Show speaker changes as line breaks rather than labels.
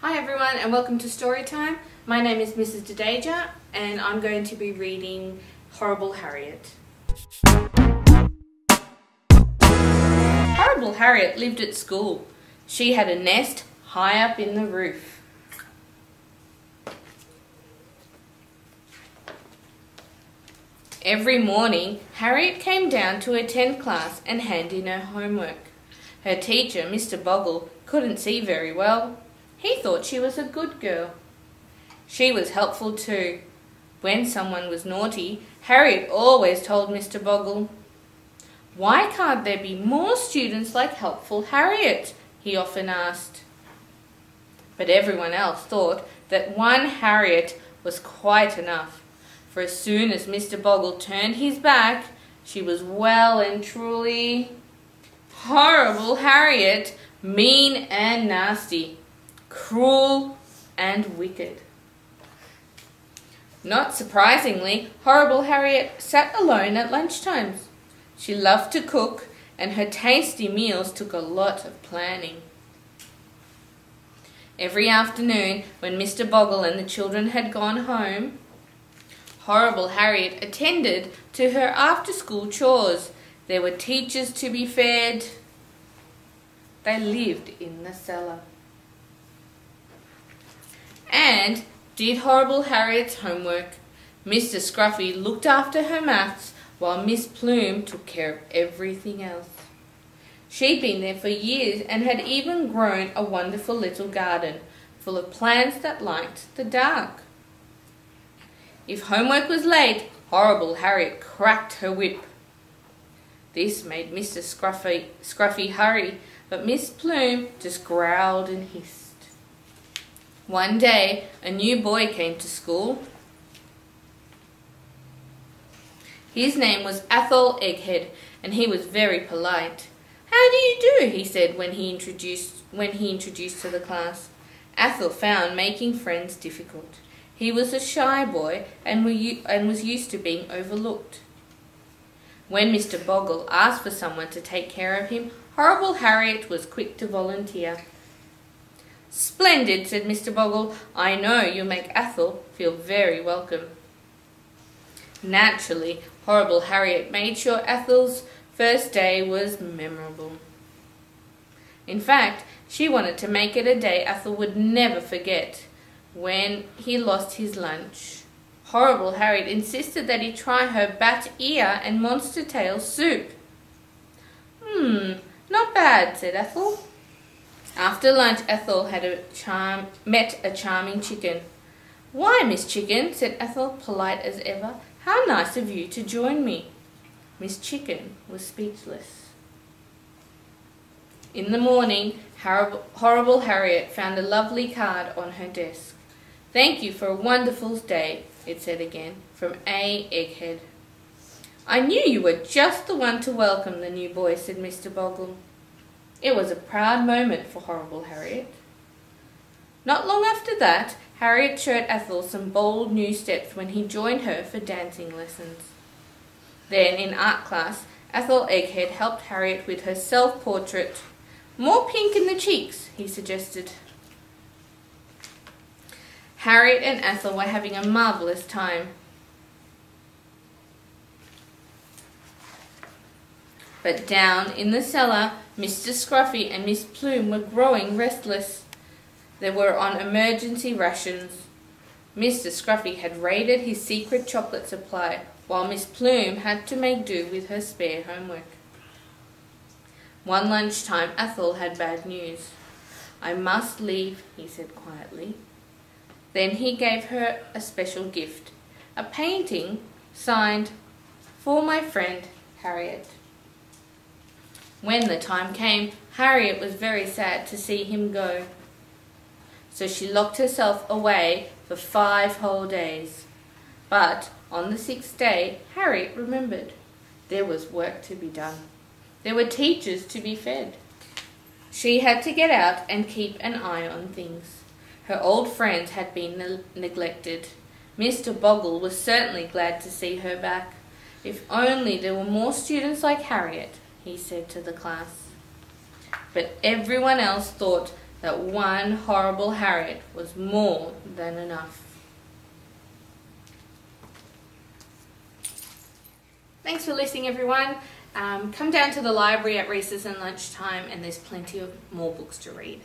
Hi everyone and welcome to Storytime. My name is Mrs. Dudeja and I'm going to be reading Horrible Harriet. Horrible Harriet lived at school. She had a nest high up in the roof. Every morning, Harriet came down to attend class and hand in her homework. Her teacher, Mr. Bogle, couldn't see very well. He thought she was a good girl. She was helpful too. When someone was naughty, Harriet always told Mr. Bogle. Why can't there be more students like helpful Harriet? he often asked. But everyone else thought that one Harriet was quite enough for as soon as Mr. Bogle turned his back, she was well and truly horrible Harriet, mean and nasty, cruel and wicked. Not surprisingly, horrible Harriet sat alone at lunchtimes. She loved to cook, and her tasty meals took a lot of planning. Every afternoon, when Mr. Bogle and the children had gone home, horrible Harriet attended to her after school chores. There were teachers to be fed. They lived in the cellar. And did horrible Harriet's homework. Mr. Scruffy looked after her maths while Miss Plume took care of everything else. She'd been there for years and had even grown a wonderful little garden full of plants that liked the dark. If homework was late, horrible Harriet cracked her whip. This made Mr. Scruffy, Scruffy hurry, but Miss Plume just growled and hissed. One day, a new boy came to school. His name was Athol Egghead, and he was very polite. How do you do? he said when he introduced when he introduced to the class. Athol found making friends difficult. He was a shy boy and, and was used to being overlooked. When Mr. Bogle asked for someone to take care of him, horrible Harriet was quick to volunteer. Splendid, said Mr. Bogle. I know you'll make Athol feel very welcome. Naturally, horrible Harriet made sure Athol's first day was memorable. In fact, she wanted to make it a day Athol would never forget when he lost his lunch. Horrible Harriet insisted that he try her bat ear and monster tail soup. Hmm, not bad, said Ethel. After lunch, Ethel had a charm, met a charming chicken. Why, Miss Chicken, said Ethel, polite as ever, how nice of you to join me. Miss Chicken was speechless. In the morning, horrible Harriet found a lovely card on her desk. Thank you for a wonderful day, it said again, from A. Egghead. I knew you were just the one to welcome the new boy, said Mr. Bogle. It was a proud moment for horrible Harriet. Not long after that, Harriet showed Ethel some bold new steps when he joined her for dancing lessons. Then, in art class, Ethel Egghead helped Harriet with her self-portrait. More pink in the cheeks, he suggested. Harriet and Ethel were having a marvellous time. But down in the cellar, Mr. Scruffy and Miss Plume were growing restless. They were on emergency rations. Mr. Scruffy had raided his secret chocolate supply, while Miss Plume had to make do with her spare homework. One lunchtime, Ethel had bad news. I must leave, he said quietly. Then he gave her a special gift, a painting signed, For my friend, Harriet. When the time came, Harriet was very sad to see him go. So she locked herself away for five whole days. But on the sixth day, Harriet remembered. There was work to be done. There were teachers to be fed. She had to get out and keep an eye on things. Her old friends had been ne neglected. Mr. Bogle was certainly glad to see her back. If only there were more students like Harriet, he said to the class. But everyone else thought that one horrible Harriet was more than enough. Thanks for listening, everyone. Um, come down to the library at recess and lunchtime, and there's plenty of more books to read.